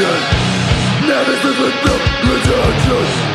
Never Nemesis with the rejection.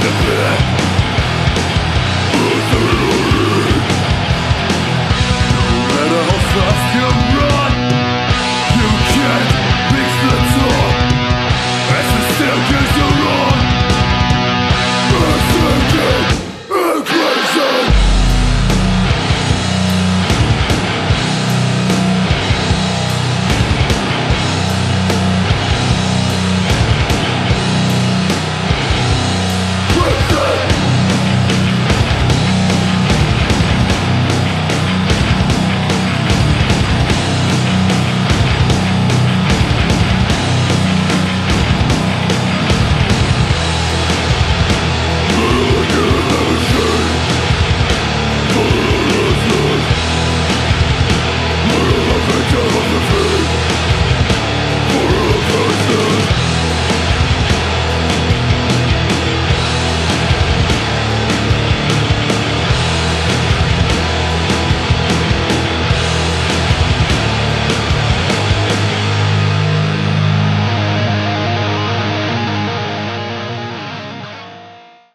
Pit